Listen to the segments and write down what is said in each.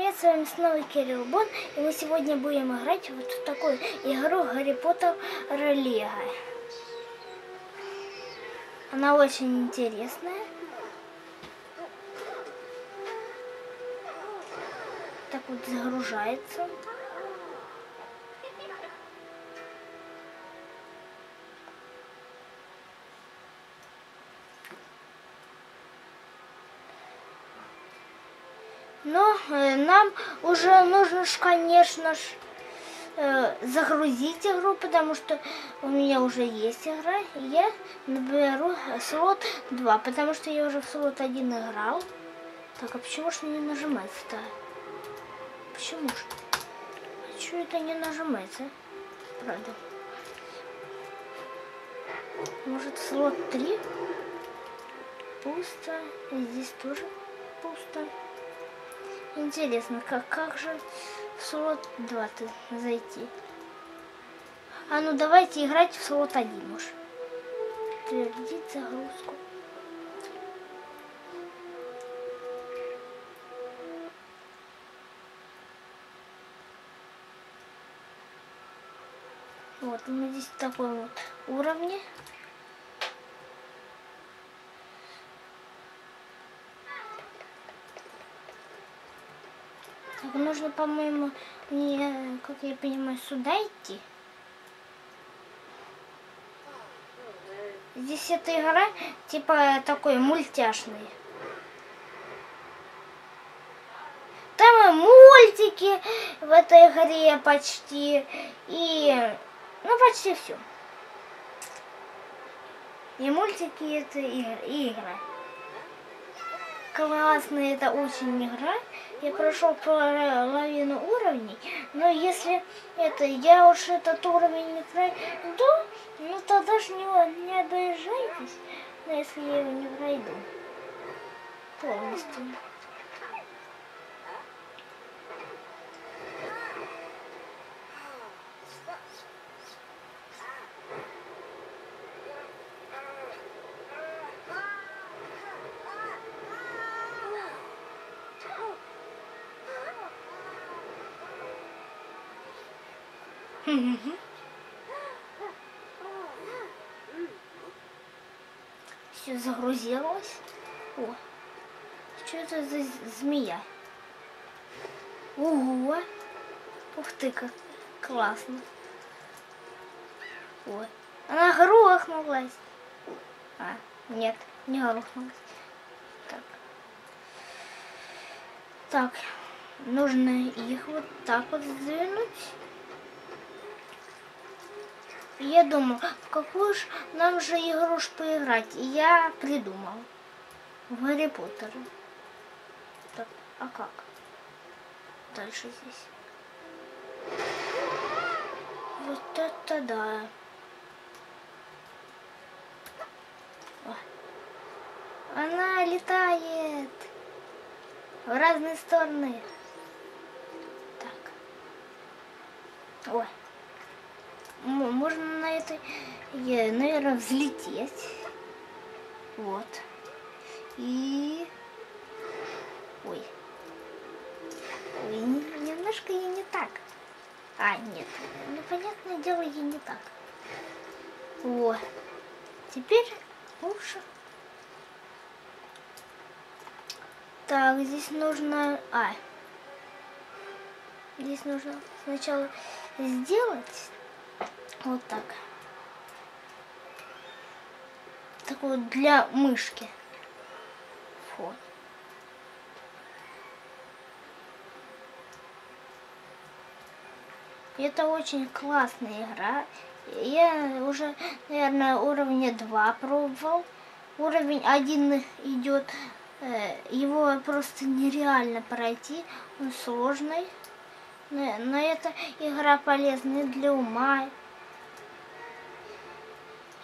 привет, с вами снова Кирилл Бон, и мы сегодня будем играть вот в такую игру Гарри Поттер Ролега. Она очень интересная. Так вот загружается. Но э, нам уже нужно, конечно ж, э, загрузить игру, потому что у меня уже есть игра. Я наберу слот 2, потому что я уже в слот 1 играл. Так, а почему же не нажимается-то? Почему же? А что это не нажимается? Правда. Может слот 3? Пусто. Здесь тоже пусто. Интересно, как, как же в слот 2 зайти? А ну давайте играть в слот 1 уж. Подтвердить загрузку. Вот, мы здесь в таком вот уровне. Нужно, по-моему, мне, как я понимаю, сюда идти. Здесь эта игра типа такой мультяшный. Там и мультики в этой игре почти. И, ну, почти все. И мультики это и игра. Классная это очень игра. Я прошел половину уровней, но если это я уж этот уровень не пройду, ну тогда же не, не доезжайтесь, но если я его не пройду полностью. Все загрузилось. О, что это за змея? Ого! Ух ты, как классно. Ой, она грохнулась. А, нет, не грохнулась. Так. Так, нужно их вот так вот сдвинуть. Я думал, в какую ж нам же игру ж поиграть. И я придумал. В Гарри Поттера. Так, а как? Дальше здесь. Вот это да. Она летает в разные стороны. Так. Ой можно на этой, наверное, взлететь. Вот. И... Ой. Ой, немножко я не так. А, нет. Ну, понятное дело, я не так. Вот. Теперь лучше. Так, здесь нужно... А. Здесь нужно сначала сделать вот так. Такой вот для мышки. Вот. Это очень классная игра. Я уже, наверное, уровня 2 пробовал. Уровень 1 идет. Э, его просто нереально пройти. Он сложный. Но эта игра полезная для ума,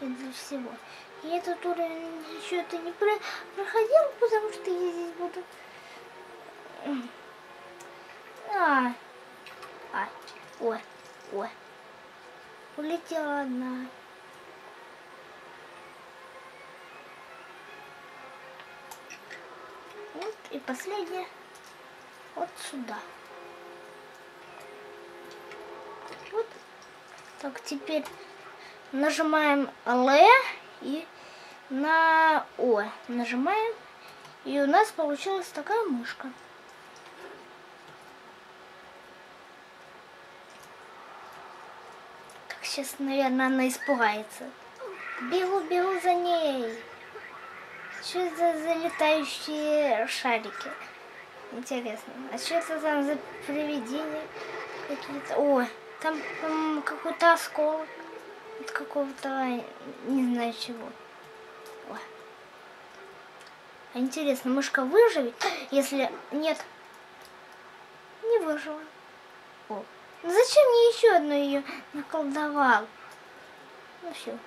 и для всего. И этот уровень еще это не про проходил, потому что я здесь буду... А, а, ой, ой. Улетела одна. Вот и последняя. вот сюда. Вот. Так, теперь нажимаем Л и на О нажимаем. И у нас получилась такая мышка. Так, сейчас, наверное, она испугается. Бегу, бегу за ней. Что за летающие шарики? Интересно. А что это там за привидения какие-то? О, там, по какой-то осколок. От какого-то, не знаю чего. О. А интересно, мышка выживет? Если нет, не выжила. О. Ну зачем мне еще одну ее наколдовал? Ну все.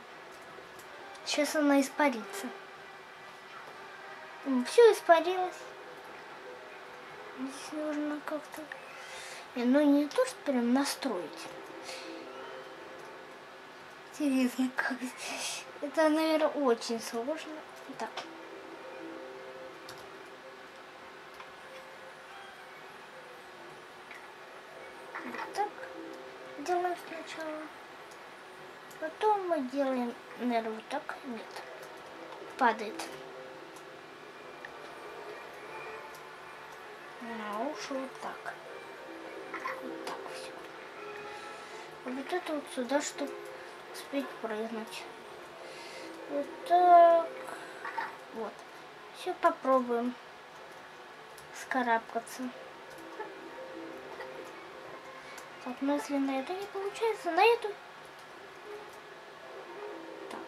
Сейчас она испарится. Все испарилось. Здесь нужно как-то... Ну, не то, что прям настроить. Интересно, как здесь. Это, наверное, очень сложно. Так. Так делаем сначала. Потом мы делаем, наверное, вот так. Нет. Падает. Ну уж вот так. Вот так все. Вот это вот сюда, чтобы успеть прыгнуть. Вот так. Вот. Все попробуем скарабкаться. Так, ну на эту не получается, на эту. Так.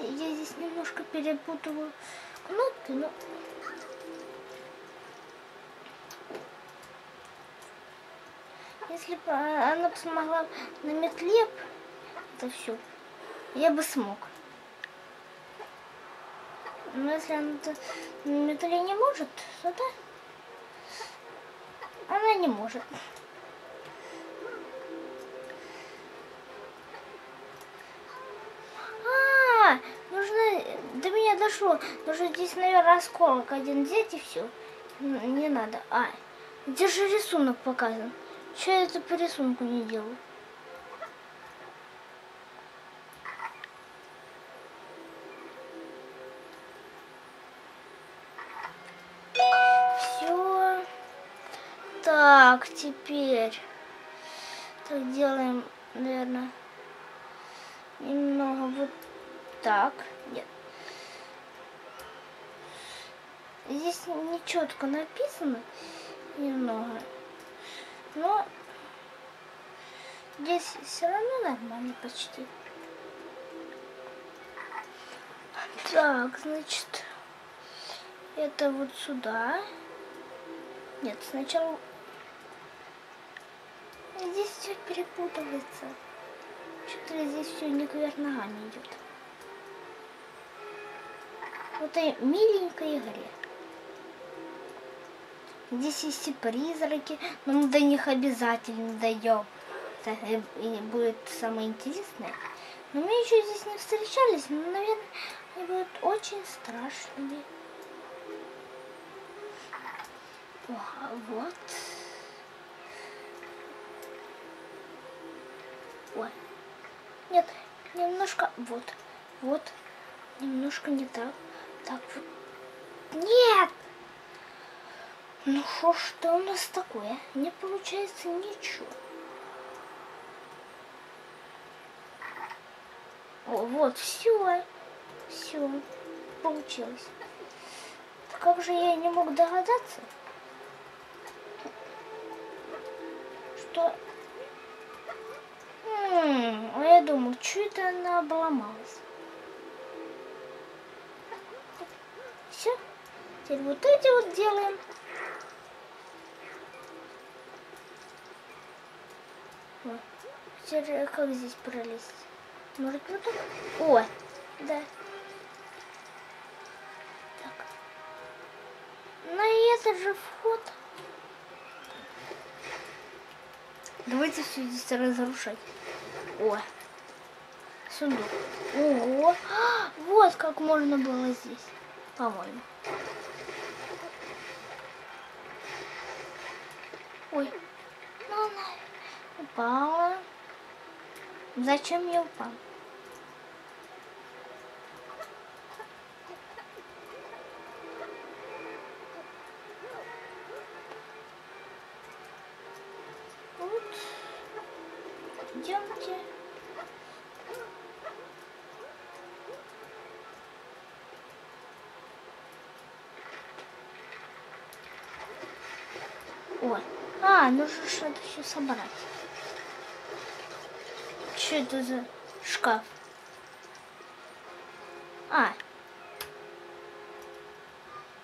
Я здесь немножко перепутываю кнопки, но Если бы она смогла на метле, это все, я бы смог. Но если она на метле не может, то да, она не может. А, нужно, до меня дошло, нужно здесь, наверное, осколок один взять и все. Не надо. А, где же рисунок показан? Что я по рисунку не делаю? Все. Так, теперь так делаем, наверное, немного вот так. Нет. Здесь не четко написано немного. Но здесь все равно нормально почти. Так, значит, это вот сюда. Нет, сначала... Здесь все перепутывается. Что-то здесь все не идет. В этой миленькой игре. Здесь есть и призраки, но мы до них обязательно дойдем. Это будет самое интересное. Но мы еще здесь не встречались, но, наверное, они будут очень страшными. О, а вот. Ой. Нет, немножко... Вот. Вот. Немножко не так. Так вот. Нет! Ну что, что у нас такое? Не получается ничего. О, вот, все. Все. Получилось. Как же я не мог догадаться, что... А я думал, что это она обломалась. Все. Теперь вот эти вот делаем. теперь э, как здесь пролезть? Может вот так? О, да. Так. Ну, Но это же вход. Давайте все здесь разрушать. О, сундук. Ого, а, вот как можно было здесь, по-моему. Ой, ну, мама упала. Зачем я упал? Вот. Идемте. Ой. А, нужно что-то еще собрать. Что это за шкаф? А.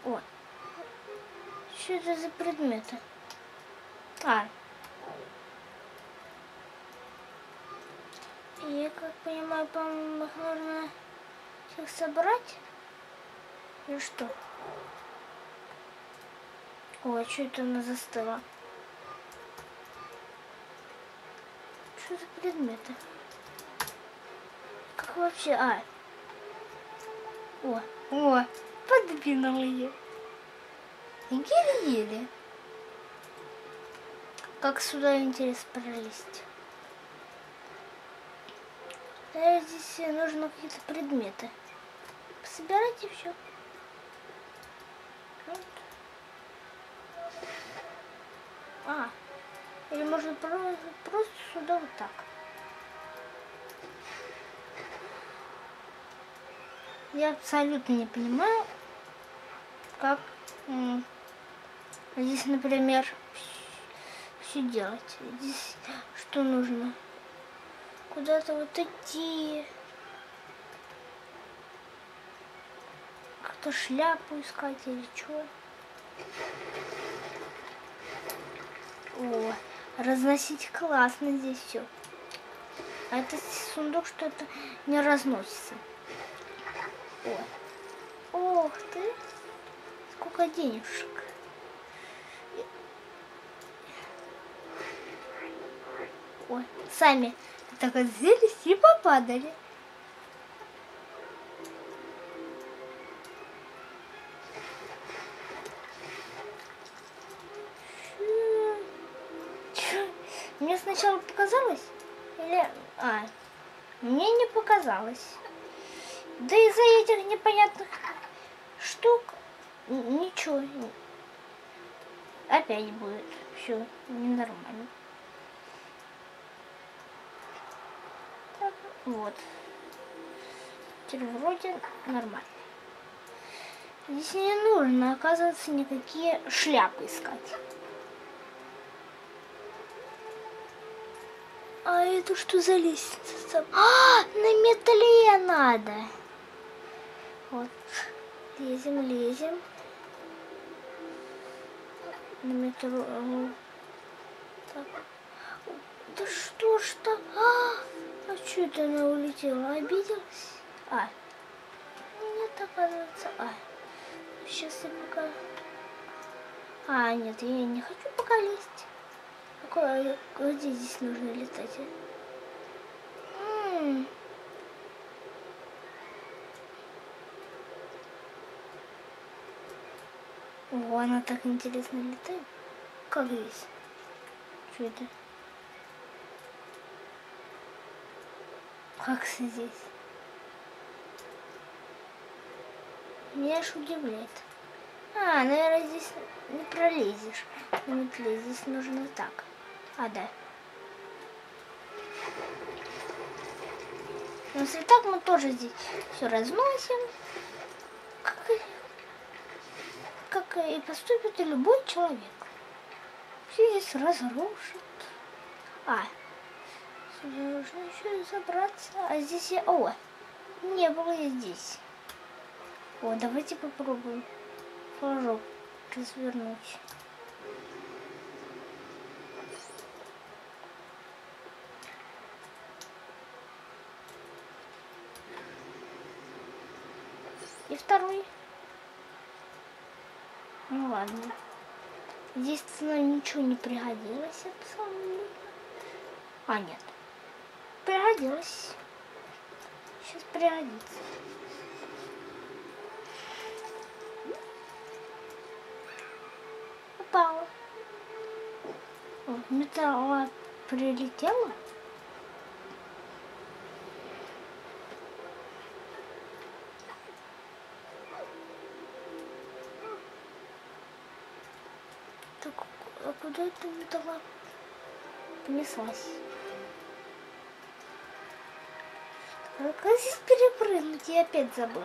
Ой. Что это за предметы? А. Я как понимаю, по-моему, их нужно всех собрать? Или что? Ой, а что это она застыла? Что за предметы? Как вообще? А. О, о, подвинул ее. Еле-еле. Как сюда интересно пролезть? Наверное, здесь нужно какие-то предметы. Собирать и все. А, или можно просто сюда вот так. Я абсолютно не понимаю, как здесь, например, все делать. Здесь что нужно? Куда-то вот идти. Как-то шляпу искать или что. О, разносить классно здесь все. А это сундук что-то не разносится. О, ох ты, сколько денежек. Ой, сами так отзелись и попадали. Сначала показалось, или... А, мне не показалось. Да из-за этих непонятных штук ничего. Опять будет все ненормально. Так, вот. Теперь вроде нормально. Здесь не нужно, оказывается, никакие шляпы искать. А это что за лестница? А, на метле надо. Вот. Лезем, лезем. На метро. Так. Да что ж там? А, а что это она улетела? Обиделась? А. Нет, оказывается. А. Сейчас я пока... А, нет, я не хочу пока лезть. Где здесь нужно летать? О, она так интересно летает. Как здесь? Что это? Как здесь? Меня аж удивляет. А, наверное, здесь не пролезешь. На метле здесь нужно так. А, да. Но если так мы тоже здесь все разносим. Как и, как и поступит и любой человек. Все здесь разрушит. А, сюда нужно еще забраться. А здесь я... О, не было я здесь. О, давайте попробуем флажок развернуть. И второй. Ну ладно. Здесь нам ничего не пригодилось абсолютно. А, нет. Пригодилось. Сейчас пригодится. Упала. О, металла прилетела. Куда это металла понеслась? Как здесь перепрыгнуть? Я опять забыл.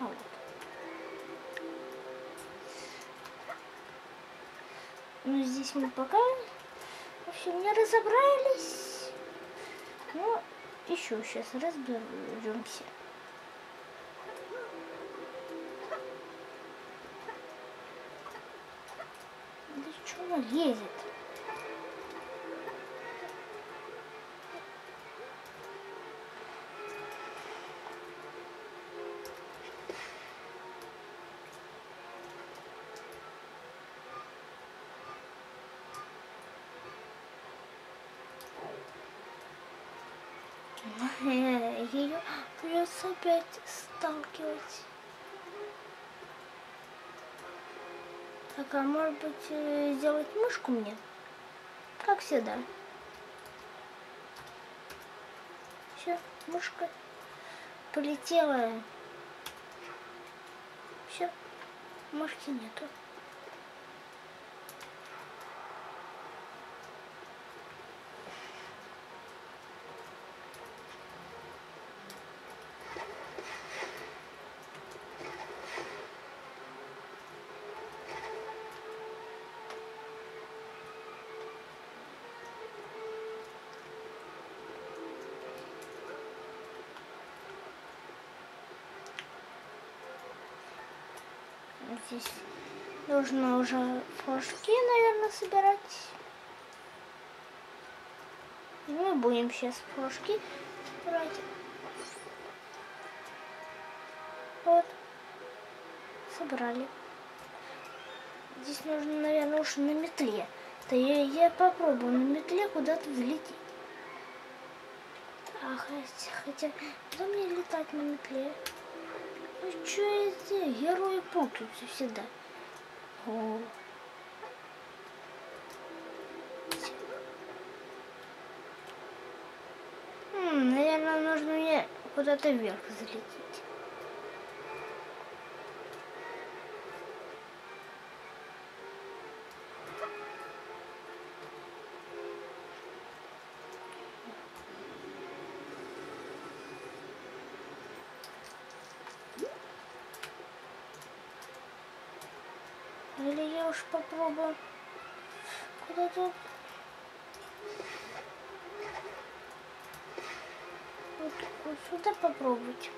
А. Ну, здесь мы пока, в общем, не разобрались. Ну, еще сейчас разберемся. Что она лезет? Ее придется опять сталкивать. Так, а может быть э, сделать мышку мне? Как всегда. Все, мышка полетела. Все, мышки нету. Здесь нужно уже флажки, наверное, собирать. Мы будем сейчас флажки брать. Вот. Собрали. Здесь нужно, наверное, уж на метле. Да я, я попробую на метле куда-то взлететь. А хотя, хотя, куда мне летать на метле? Ну что эти герои путаются всегда? О. М, наверное, нужно мне куда-то вверх залететь. Или я уж попробую куда-то... Вот, вот сюда попробовать.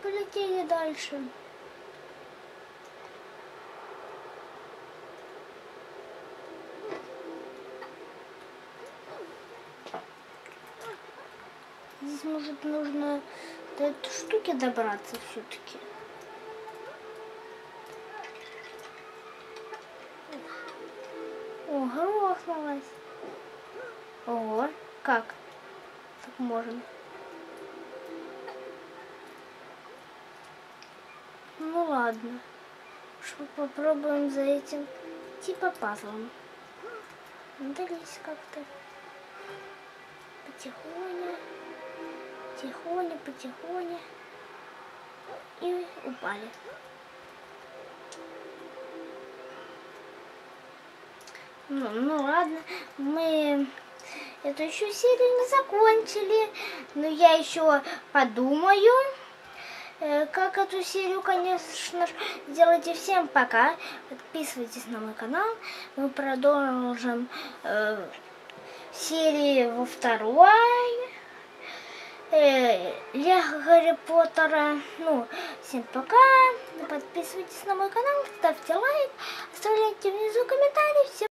Полетели дальше. Здесь, может, нужно до этой штуки добраться все-таки. О, грохнулась. Ого, как? Так можно. Ну ладно. Мы попробуем за этим типа пазлом. Надались как-то. Потихоньку. Тихоня, потихоня. И упали. Ну, ну ладно, мы эту еще серию не закончили, но я еще подумаю, э, как эту серию, конечно же, сделайте. Всем пока, подписывайтесь на мой канал, мы продолжим э, серии во второй. Э, Лего Гарри Поттера. Ну, всем пока. Подписывайтесь на мой канал, ставьте лайк, оставляйте внизу комментарии. Всем